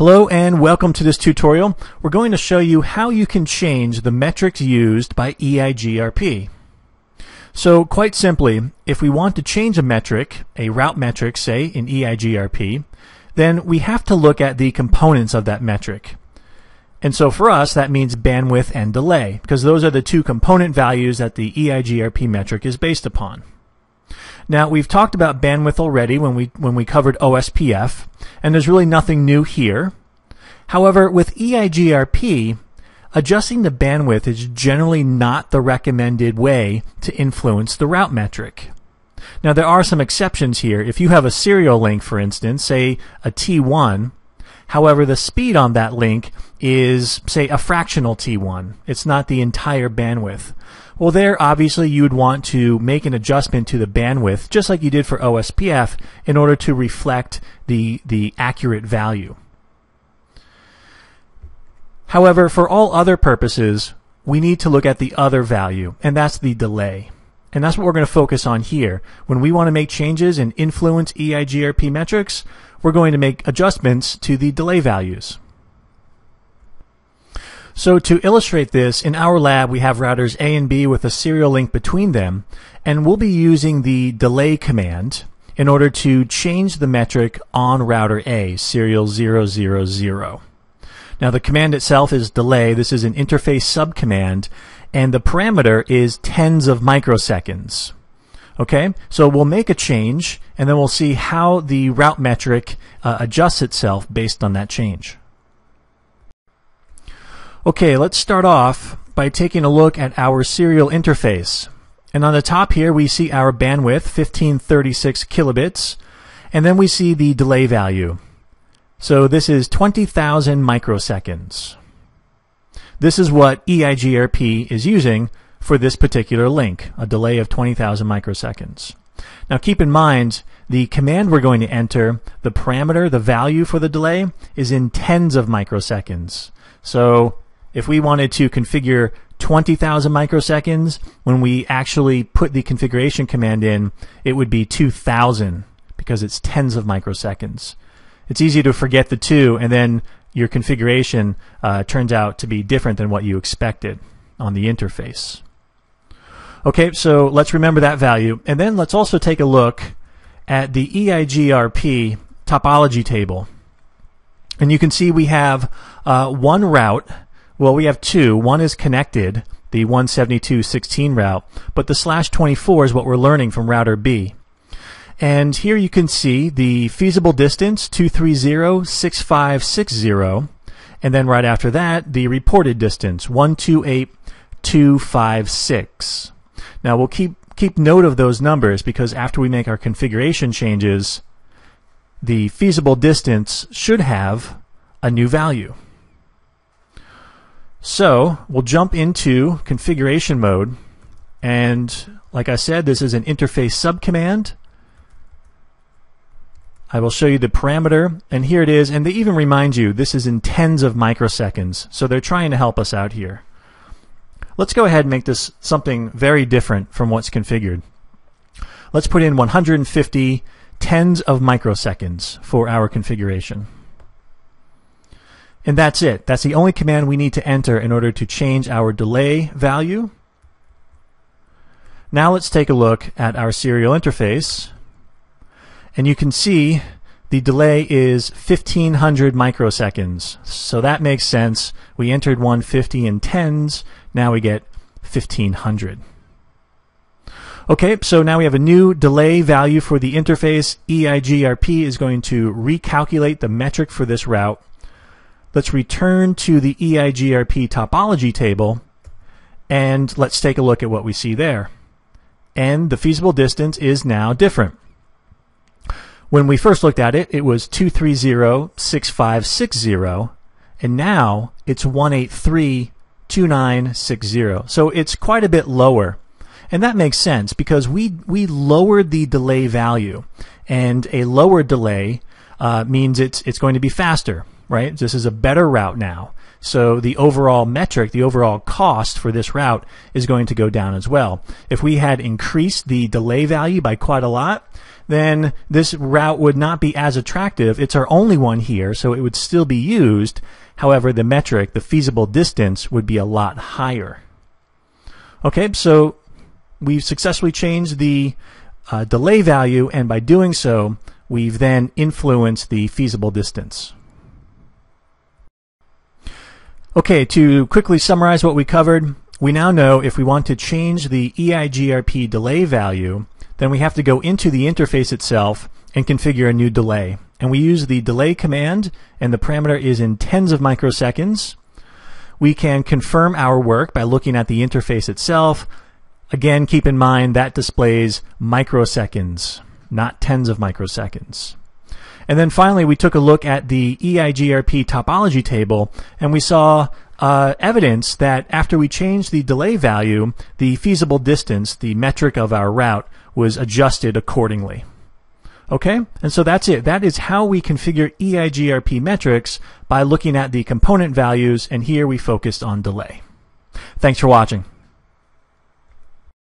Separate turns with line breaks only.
Hello and welcome to this tutorial. We're going to show you how you can change the metrics used by EIGRP. So quite simply, if we want to change a metric, a route metric say in EIGRP, then we have to look at the components of that metric. And so for us, that means bandwidth and delay, because those are the two component values that the EIGRP metric is based upon. Now, we've talked about bandwidth already when we, when we covered OSPF, and there's really nothing new here. However, with EIGRP, adjusting the bandwidth is generally not the recommended way to influence the route metric. Now, there are some exceptions here. If you have a serial link, for instance, say a T1, however, the speed on that link is, say, a fractional T1. It's not the entire bandwidth. Well, there, obviously, you would want to make an adjustment to the bandwidth, just like you did for OSPF, in order to reflect the, the accurate value. However, for all other purposes, we need to look at the other value, and that's the delay. And that's what we're going to focus on here. When we want to make changes and influence EIGRP metrics, we're going to make adjustments to the delay values. So to illustrate this, in our lab we have routers A and B with a serial link between them, and we'll be using the delay command in order to change the metric on router A, serial 000. Now the command itself is delay. This is an interface subcommand, and the parameter is tens of microseconds. Okay, so we'll make a change, and then we'll see how the route metric uh, adjusts itself based on that change. Okay, let's start off by taking a look at our serial interface. And on the top here, we see our bandwidth, 1536 kilobits, and then we see the delay value. So this is 20,000 microseconds. This is what EIGRP is using for this particular link, a delay of 20,000 microseconds. Now keep in mind, the command we're going to enter, the parameter, the value for the delay, is in tens of microseconds. So if we wanted to configure 20,000 microseconds, when we actually put the configuration command in, it would be 2,000 because it's tens of microseconds. It's easy to forget the two, and then your configuration uh, turns out to be different than what you expected on the interface. Okay, so let's remember that value. And then let's also take a look at the EIGRP topology table. And you can see we have uh, one route well, we have two. One is connected, the 172.16 route, but the slash 24 is what we're learning from router B. And here you can see the feasible distance, 230.6560, and then right after that, the reported distance, 128.256. Now we'll keep, keep note of those numbers because after we make our configuration changes, the feasible distance should have a new value. So we'll jump into configuration mode. And like I said, this is an interface subcommand. I will show you the parameter, and here it is. And they even remind you this is in tens of microseconds. So they're trying to help us out here. Let's go ahead and make this something very different from what's configured. Let's put in 150 tens of microseconds for our configuration. And that's it. That's the only command we need to enter in order to change our delay value. Now let's take a look at our serial interface. And you can see the delay is 1500 microseconds. So that makes sense. We entered 150 in tens. Now we get 1500. Okay, so now we have a new delay value for the interface. EIGRP is going to recalculate the metric for this route. Let's return to the EIGRP topology table and let's take a look at what we see there. And the feasible distance is now different. When we first looked at it, it was 2306560 and now it's 1832960. So it's quite a bit lower. And that makes sense because we, we lowered the delay value and a lower delay uh, means it's, it's going to be faster right? This is a better route now. So the overall metric, the overall cost for this route is going to go down as well. If we had increased the delay value by quite a lot, then this route would not be as attractive. It's our only one here, so it would still be used. However, the metric, the feasible distance, would be a lot higher. Okay, so we've successfully changed the uh, delay value, and by doing so, we've then influenced the feasible distance. Okay, to quickly summarize what we covered, we now know if we want to change the EIGRP delay value, then we have to go into the interface itself and configure a new delay. And we use the delay command, and the parameter is in tens of microseconds. We can confirm our work by looking at the interface itself. Again, keep in mind that displays microseconds, not tens of microseconds. And then finally, we took a look at the EIGRP topology table, and we saw uh, evidence that after we changed the delay value, the feasible distance, the metric of our route, was adjusted accordingly. Okay, and so that's it. That is how we configure EIGRP metrics by looking at the component values, and here we focused on delay. Thanks for watching.